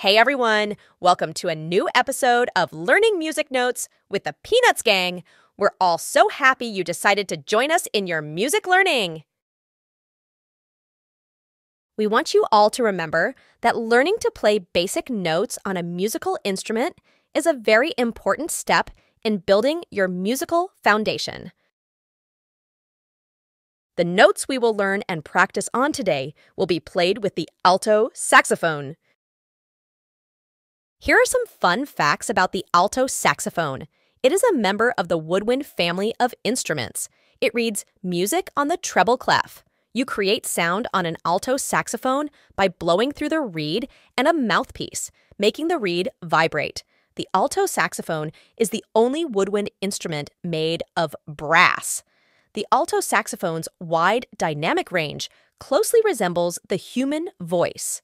Hey everyone, welcome to a new episode of Learning Music Notes with the Peanuts Gang. We're all so happy you decided to join us in your music learning. We want you all to remember that learning to play basic notes on a musical instrument is a very important step in building your musical foundation. The notes we will learn and practice on today will be played with the alto saxophone. Here are some fun facts about the alto saxophone. It is a member of the woodwind family of instruments. It reads music on the treble clef. You create sound on an alto saxophone by blowing through the reed and a mouthpiece, making the reed vibrate. The alto saxophone is the only woodwind instrument made of brass. The alto saxophone's wide dynamic range closely resembles the human voice.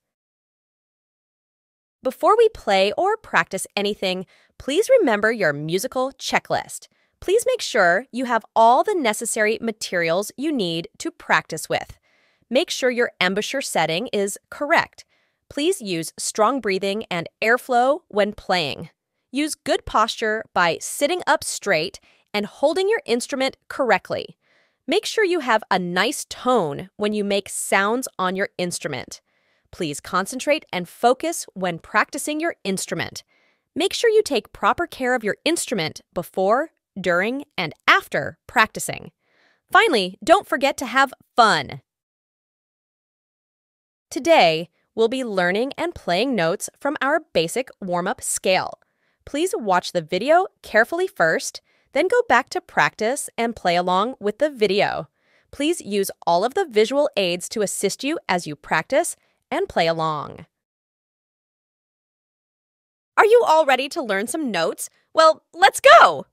Before we play or practice anything, please remember your musical checklist. Please make sure you have all the necessary materials you need to practice with. Make sure your embouchure setting is correct. Please use strong breathing and airflow when playing. Use good posture by sitting up straight and holding your instrument correctly. Make sure you have a nice tone when you make sounds on your instrument. Please concentrate and focus when practicing your instrument. Make sure you take proper care of your instrument before, during, and after practicing. Finally, don't forget to have fun. Today, we'll be learning and playing notes from our basic warm up scale. Please watch the video carefully first, then go back to practice and play along with the video. Please use all of the visual aids to assist you as you practice and play along. Are you all ready to learn some notes? Well, let's go!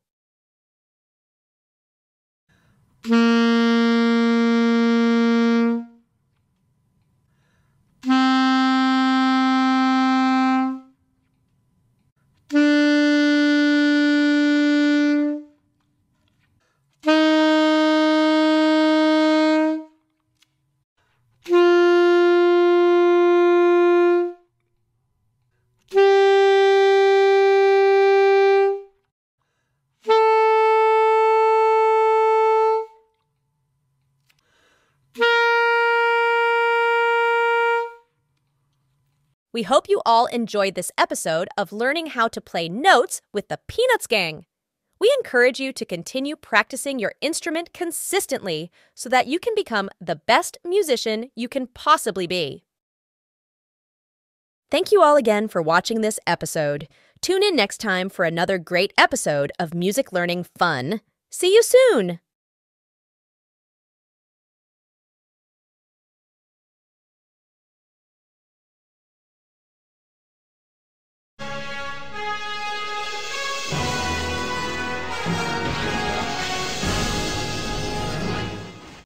We hope you all enjoyed this episode of learning how to play notes with the Peanuts Gang. We encourage you to continue practicing your instrument consistently so that you can become the best musician you can possibly be. Thank you all again for watching this episode. Tune in next time for another great episode of Music Learning Fun. See you soon!